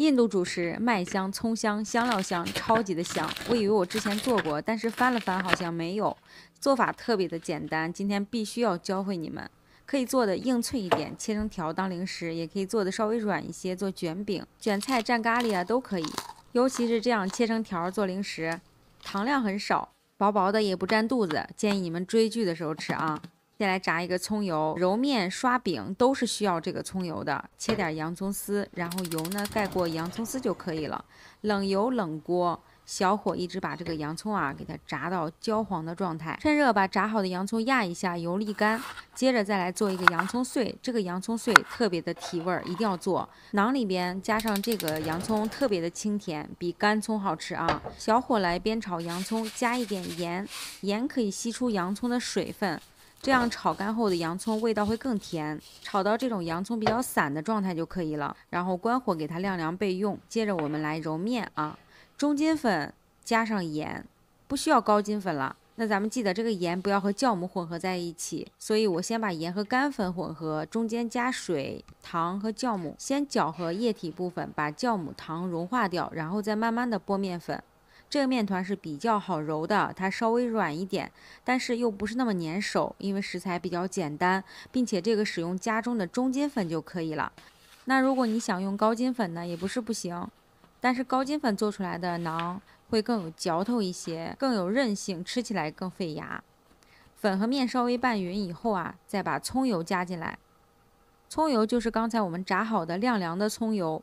印度主食麦香、葱香、香料香，超级的香。我以为我之前做过，但是翻了翻好像没有。做法特别的简单，今天必须要教会你们。可以做的硬脆一点，切成条当零食；也可以做的稍微软一些，做卷饼、卷菜、蘸咖喱啊都可以。尤其是这样切成条做零食，糖量很少，薄薄的也不占肚子。建议你们追剧的时候吃啊。先来炸一个葱油，揉面、刷饼都是需要这个葱油的。切点洋葱丝，然后油呢盖过洋葱丝就可以了。冷油冷锅，小火一直把这个洋葱啊给它炸到焦黄的状态。趁热把炸好的洋葱压一下，油沥干。接着再来做一个洋葱碎，这个洋葱碎特别的提味儿，一定要做。囊里边加上这个洋葱，特别的清甜，比干葱好吃啊。小火来煸炒洋葱，加一点盐，盐可以吸出洋葱的水分。这样炒干后的洋葱味道会更甜，炒到这种洋葱比较散的状态就可以了。然后关火给它晾凉备用。接着我们来揉面啊，中筋粉加上盐，不需要高筋粉了。那咱们记得这个盐不要和酵母混合在一起，所以我先把盐和干粉混合，中间加水、糖和酵母，先搅和液体部分，把酵母、糖融化掉，然后再慢慢的拨面粉。这个面团是比较好揉的，它稍微软一点，但是又不是那么粘手，因为食材比较简单，并且这个使用家中的中筋粉就可以了。那如果你想用高筋粉呢，也不是不行，但是高筋粉做出来的馕会更有嚼头一些，更有韧性，吃起来更费牙。粉和面稍微拌匀以后啊，再把葱油加进来，葱油就是刚才我们炸好的晾凉的葱油。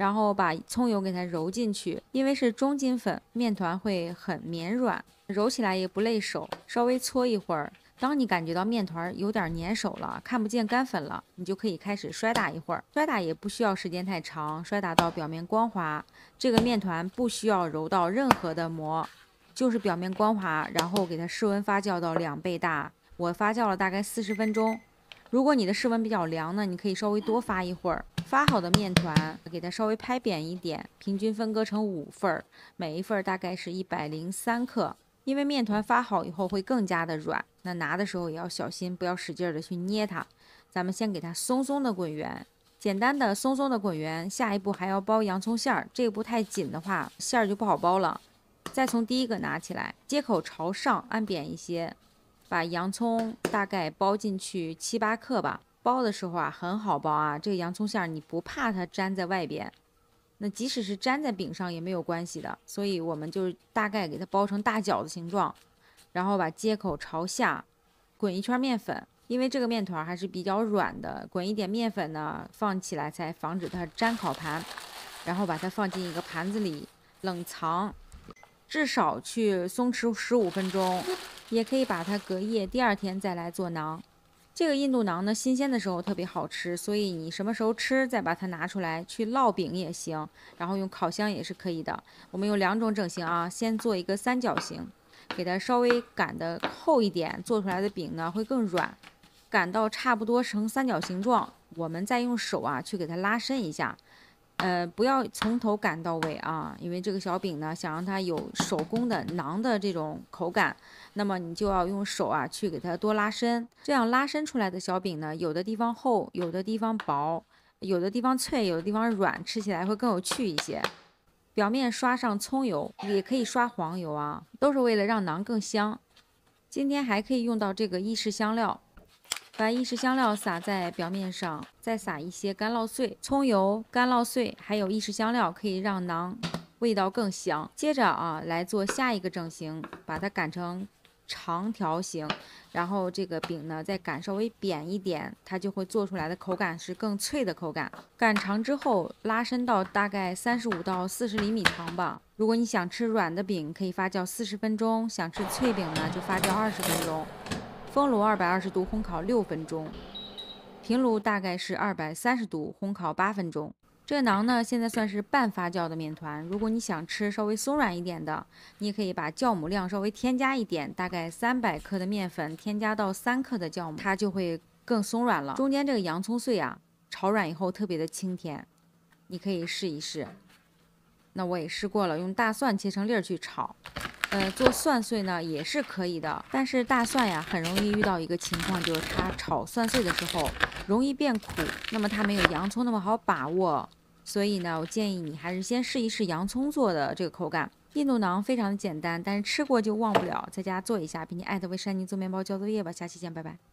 然后把葱油给它揉进去，因为是中筋粉，面团会很绵软，揉起来也不累手。稍微搓一会儿，当你感觉到面团有点粘手了，看不见干粉了，你就可以开始摔打一会儿。摔打也不需要时间太长，摔打到表面光滑。这个面团不需要揉到任何的膜，就是表面光滑，然后给它室温发酵到两倍大。我发酵了大概四十分钟。如果你的室温比较凉呢，你可以稍微多发一会儿。发好的面团，给它稍微拍扁一点，平均分割成五份儿，每一份儿大概是一百零三克。因为面团发好以后会更加的软，那拿的时候也要小心，不要使劲的去捏它。咱们先给它松松的滚圆，简单的松松的滚圆。下一步还要包洋葱馅儿，这个不太紧的话，馅儿就不好包了。再从第一个拿起来，接口朝上按扁一些，把洋葱大概包进去七八克吧。包的时候啊，很好包啊。这个洋葱馅儿你不怕它粘在外边，那即使是粘在饼上也没有关系的。所以我们就大概给它包成大饺子形状，然后把接口朝下，滚一圈面粉。因为这个面团还是比较软的，滚一点面粉呢，放起来才防止它粘烤盘。然后把它放进一个盘子里冷藏，至少去松弛十五分钟，也可以把它隔夜，第二天再来做馕。这个印度馕呢，新鲜的时候特别好吃，所以你什么时候吃，再把它拿出来去烙饼也行，然后用烤箱也是可以的。我们有两种整形啊，先做一个三角形，给它稍微擀的厚一点，做出来的饼呢会更软。擀到差不多成三角形状，我们再用手啊去给它拉伸一下。呃，不要从头擀到尾啊，因为这个小饼呢，想让它有手工的馕的这种口感，那么你就要用手啊去给它多拉伸，这样拉伸出来的小饼呢，有的地方厚，有的地方薄，有的地方脆，有的地方软，吃起来会更有趣一些。表面刷上葱油，也可以刷黄油啊，都是为了让馕更香。今天还可以用到这个意式香料。把意式香料撒在表面上，再撒一些干酪碎、葱油、干酪碎，还有意式香料，可以让馕味道更香。接着啊，来做下一个整形，把它擀成长条形，然后这个饼呢再擀稍微扁一点，它就会做出来的口感是更脆的口感。擀长之后，拉伸到大概三十五到四十厘米长吧。如果你想吃软的饼，可以发酵四十分钟；想吃脆饼呢，就发酵二十分钟。风炉二百二十度烘烤六分钟，平炉大概是二百三十度烘烤八分钟。这个馕呢，现在算是半发酵的面团。如果你想吃稍微松软一点的，你也可以把酵母量稍微添加一点，大概三百克的面粉添加到三克的酵母，它就会更松软了。中间这个洋葱碎啊，炒软以后特别的清甜，你可以试一试。那我也试过了，用大蒜切成粒儿去炒。呃，做蒜碎呢也是可以的，但是大蒜呀很容易遇到一个情况，就是它炒蒜碎的时候容易变苦，那么它没有洋葱那么好把握，所以呢，我建议你还是先试一试洋葱做的这个口感。印度馕非常的简单，但是吃过就忘不了，在家做一下，并且艾特为珊妮做面包交作业吧。下期见，拜拜。